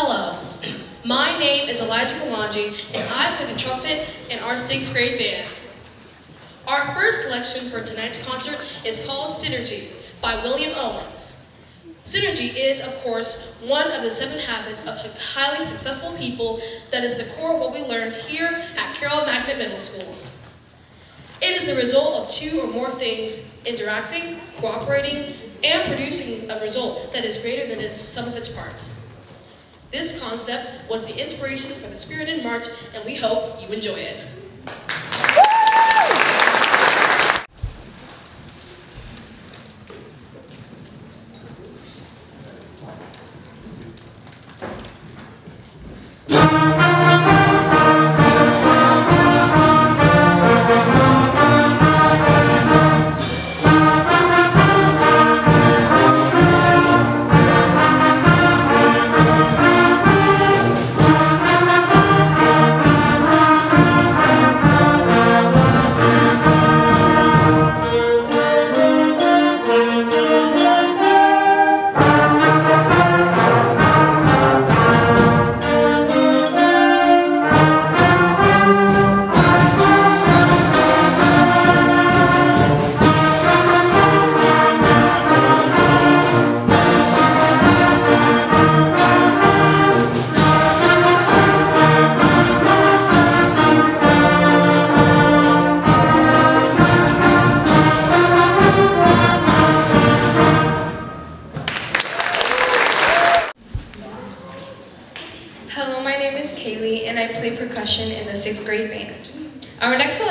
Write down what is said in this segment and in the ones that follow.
Hello, my name is Elijah Kalanji, and I play the trumpet in our sixth grade band. Our first selection for tonight's concert is called Synergy by William Owens. Synergy is, of course, one of the seven habits of highly successful people that is the core of what we learned here at Carroll Magnet Middle School. It is the result of two or more things interacting, cooperating, and producing a result that is greater than its of its parts. This concept was the inspiration for the Spirit in March, and we hope you enjoy it.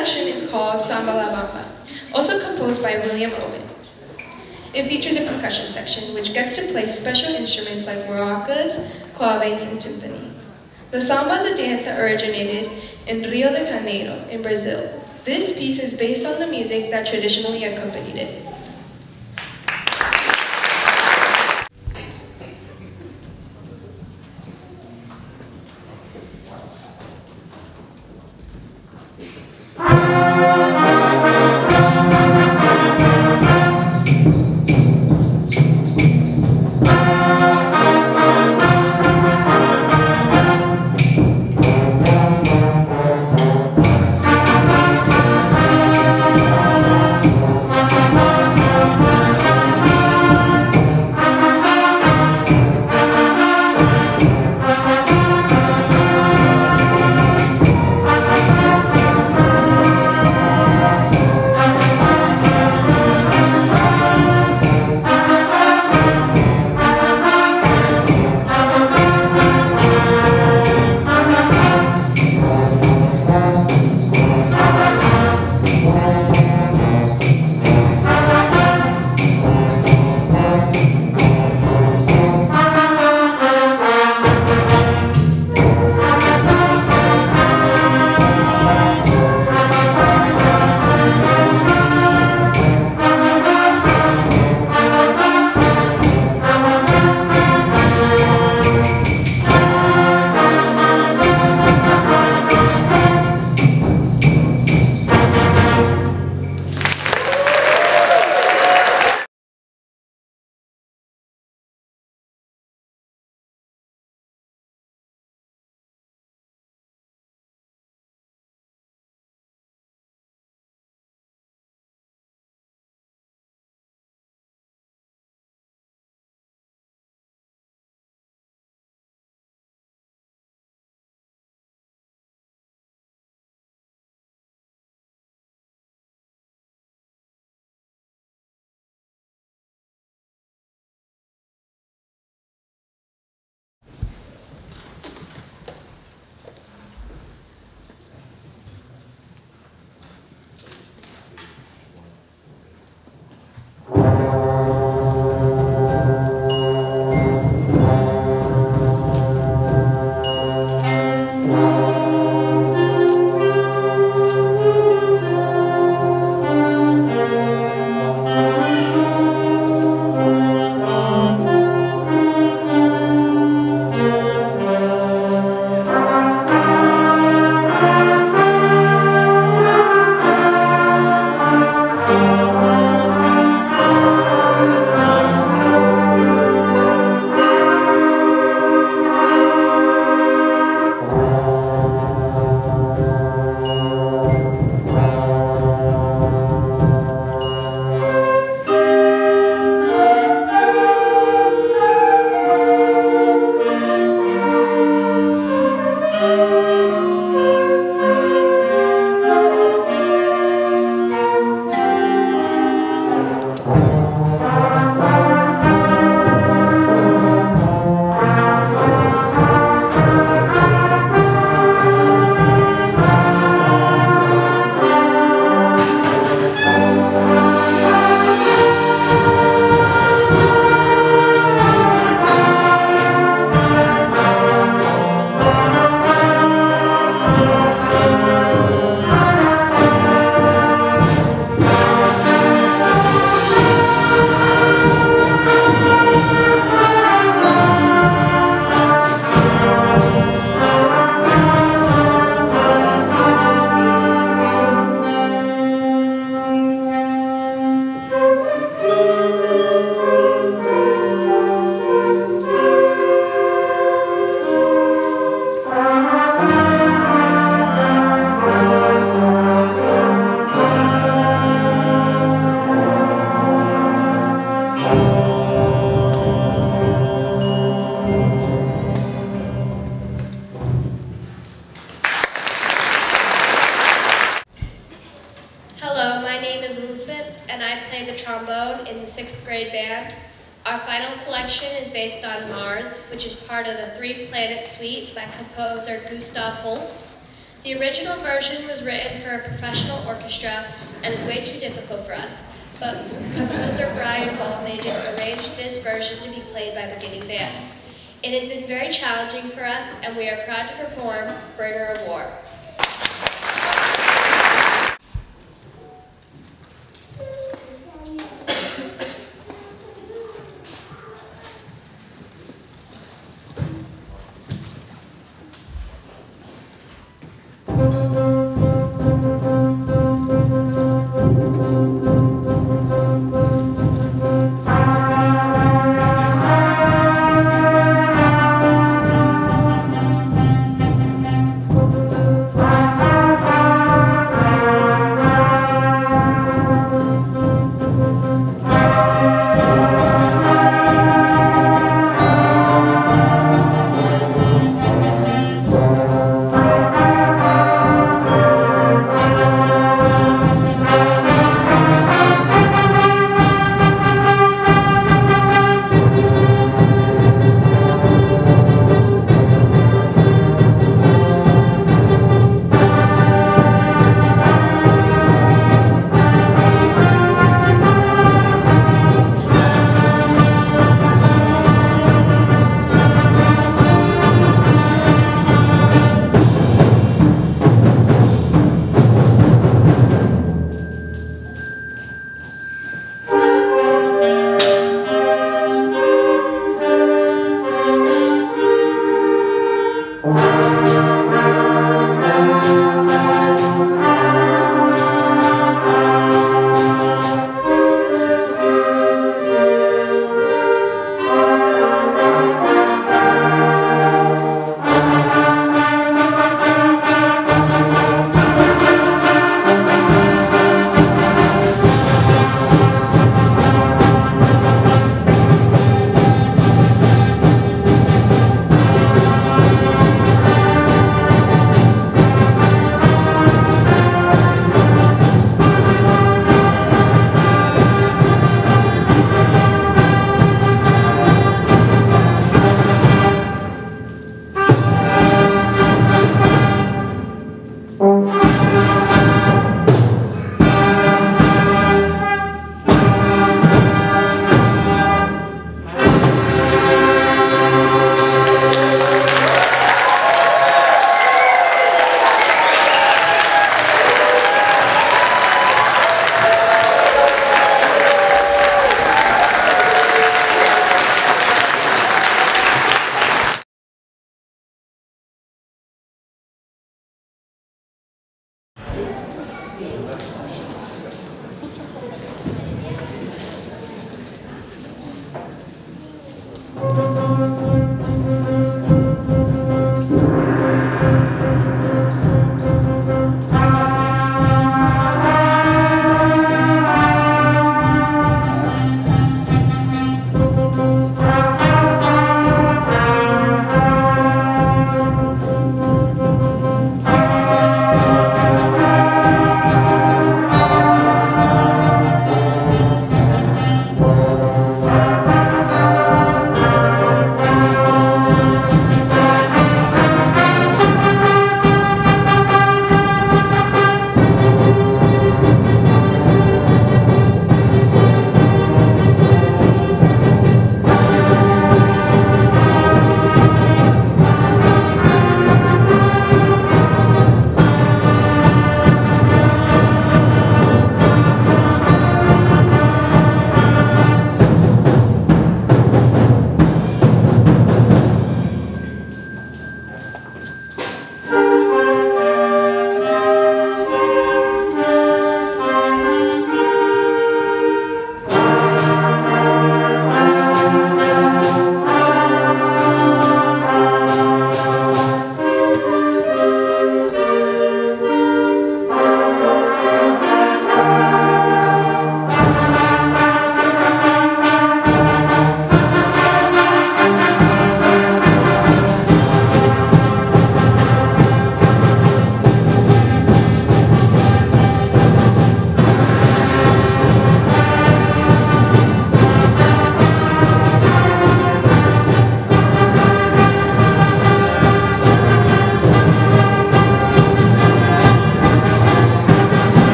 Next is called Samba La Bamba, also composed by William Owens. It features a percussion section which gets to play special instruments like maracas, claves, and timpani. The samba is a dance that originated in Rio de Janeiro in Brazil. This piece is based on the music that traditionally accompanied it. Final selection is based on Mars, which is part of the Three Planets Suite by composer Gustav Holst. The original version was written for a professional orchestra and is way too difficult for us, but composer Brian Balmages arranged this version to be played by beginning bands. It has been very challenging for us, and we are proud to perform Bringer of War.